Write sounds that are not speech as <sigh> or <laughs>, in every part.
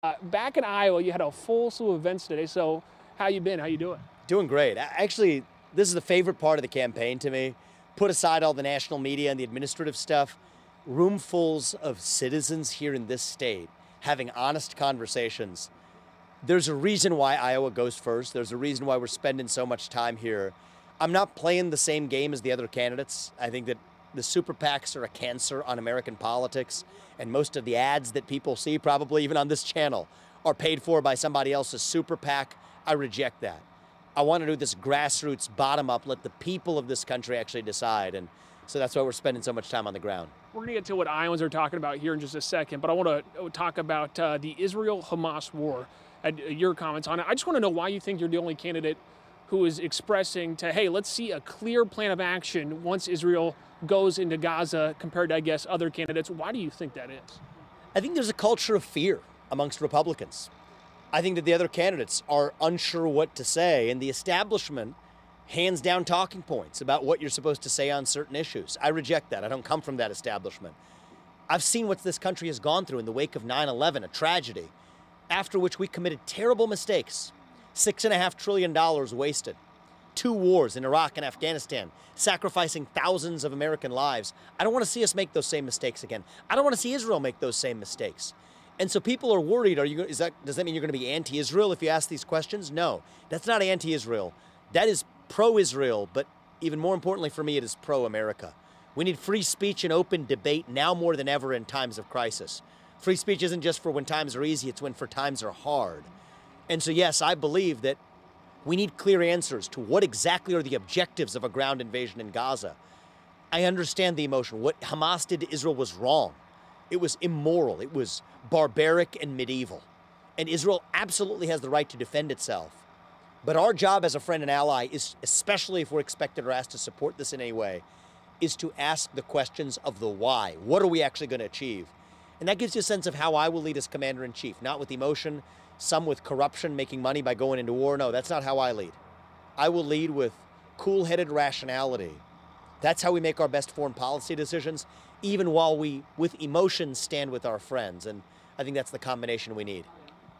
Uh, back in Iowa, you had a full slew of events today. So, how you been? How you doing? Doing great. Actually, this is the favorite part of the campaign to me. Put aside all the national media and the administrative stuff, roomfuls of citizens here in this state having honest conversations. There's a reason why Iowa goes first. There's a reason why we're spending so much time here. I'm not playing the same game as the other candidates. I think that the super PACs are a cancer on American politics, and most of the ads that people see, probably even on this channel, are paid for by somebody else's super PAC. I reject that. I want to do this grassroots, bottom up, let the people of this country actually decide. And so that's why we're spending so much time on the ground. We're going to get to what Iowans are talking about here in just a second, but I want to talk about uh, the Israel Hamas war and your comments on it. I just want to know why you think you're the only candidate who is expressing to, hey, let's see a clear plan of action once Israel goes into Gaza compared to, I guess, other candidates. Why do you think that is? I think there's a culture of fear amongst Republicans. I think that the other candidates are unsure what to say, and the establishment hands down talking points about what you're supposed to say on certain issues. I reject that. I don't come from that establishment. I've seen what this country has gone through in the wake of 9 11, a tragedy, after which we committed terrible mistakes. Six and a half trillion dollars wasted two wars in Iraq and Afghanistan, sacrificing thousands of American lives. I don't want to see us make those same mistakes again. I don't want to see Israel make those same mistakes. And so people are worried. Are you? Is that? Does that mean you're going to be anti-Israel if you ask these questions? No, that's not anti-Israel. That is pro-Israel. But even more importantly for me, it is pro-America. We need free speech and open debate now more than ever in times of crisis. Free speech isn't just for when times are easy; it's when for times are hard. And so, yes, I believe that we need clear answers to what exactly are the objectives of a ground invasion in Gaza. I understand the emotion. What Hamas did to Israel was wrong. It was immoral. It was barbaric and medieval. And Israel absolutely has the right to defend itself. But our job as a friend and ally is, especially if we're expected or asked to support this in any way, is to ask the questions of the why. What are we actually going to achieve? And that gives you a sense of how I will lead as commander in chief, not with emotion, some with corruption, making money by going into war. No, that's not how I lead. I will lead with cool headed rationality. That's how we make our best foreign policy decisions, even while we, with emotion, stand with our friends. And I think that's the combination we need.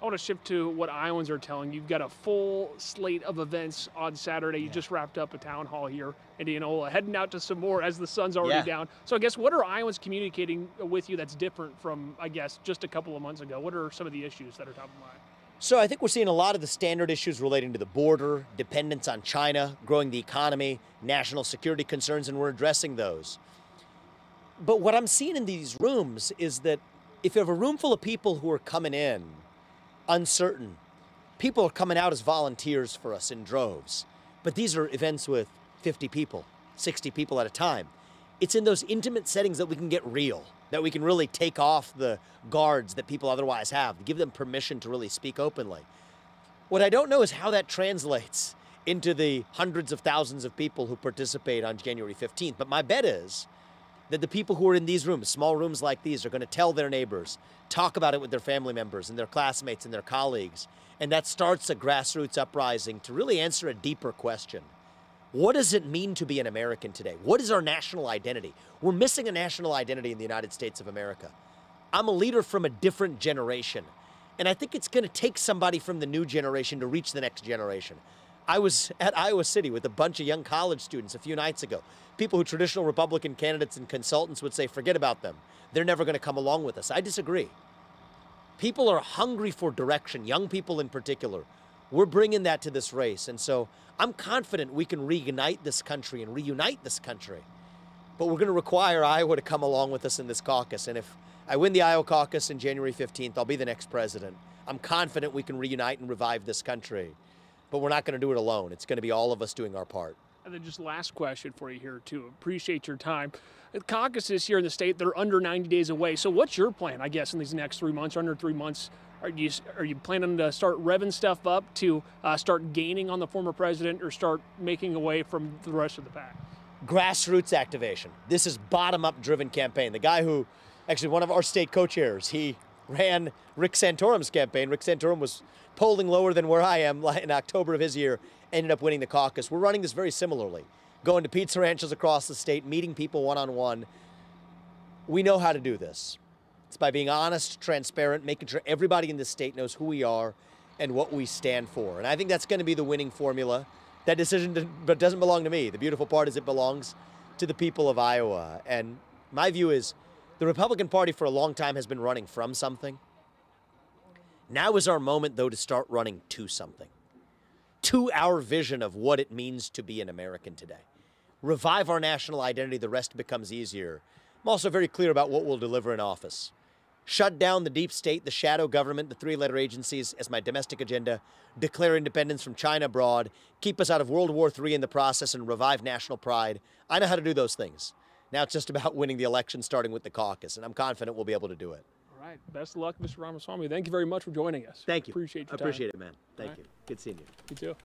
I want to shift to what Iowans are telling. You've got a full slate of events on Saturday. You yeah. just wrapped up a town hall here, in Indianola, heading out to some more as the sun's already yeah. down. So I guess what are Iowans communicating with you that's different from, I guess, just a couple of months ago? What are some of the issues that are top of mind? So I think we're seeing a lot of the standard issues relating to the border, dependence on China, growing the economy, national security concerns, and we're addressing those. But what I'm seeing in these rooms is that if you have a room full of people who are coming in uncertain, people are coming out as volunteers for us in droves. But these are events with 50 people, 60 people at a time. It's in those intimate settings that we can get real that we can really take off the guards that people otherwise have, give them permission to really speak openly. What I don't know is how that translates into the hundreds of thousands of people who participate on January 15th. But my bet is that the people who are in these rooms, small rooms like these, are going to tell their neighbors, talk about it with their family members and their classmates and their colleagues. And that starts a grassroots uprising to really answer a deeper question. What does it mean to be an American today? What is our national identity? We're missing a national identity in the United States of America. I'm a leader from a different generation. And I think it's going to take somebody from the new generation to reach the next generation. I was at Iowa City with a bunch of young college students a few nights ago. People who traditional Republican candidates and consultants would say, forget about them. They're never going to come along with us. I disagree. People are hungry for direction, young people in particular. We're bringing that to this race. And so I'm confident we can reignite this country and reunite this country. But we're going to require Iowa to come along with us in this caucus. And if I win the Iowa caucus in January 15th, I'll be the next president. I'm confident we can reunite and revive this country. But we're not going to do it alone. It's going to be all of us doing our part. And then just last question for you here, too. Appreciate your time. The caucuses here in the state, they're under 90 days away. So what's your plan, I guess, in these next three months, or under three months? Are you are you planning to start revving stuff up to uh, start gaining on the former president, or start making away from the rest of the pack? Grassroots activation. This is bottom-up driven campaign. The guy who, actually, one of our state co-chairs, he ran Rick Santorum's campaign. Rick Santorum was polling lower than where I am <laughs> in October of his year, ended up winning the caucus. We're running this very similarly, going to pizza ranches across the state, meeting people one on one. We know how to do this. It's by being honest, transparent, making sure everybody in the state knows who we are and what we stand for. And I think that's going to be the winning formula. That decision doesn't belong to me. The beautiful part is it belongs to the people of Iowa. And my view is the Republican Party for a long time has been running from something. Now is our moment, though, to start running to something, to our vision of what it means to be an American today. Revive our national identity, the rest becomes easier. I'm also very clear about what we'll deliver in office. Shut down the deep state, the shadow government, the three letter agencies as my domestic agenda, declare independence from China abroad, keep us out of World War III in the process, and revive national pride. I know how to do those things. Now it's just about winning the election, starting with the caucus, and I'm confident we'll be able to do it. All right. Best of luck, Mr. Ramaswamy. Thank you very much for joining us. Thank you. Appreciate your time. appreciate it, man. Thank right. you. Good seeing you. You too.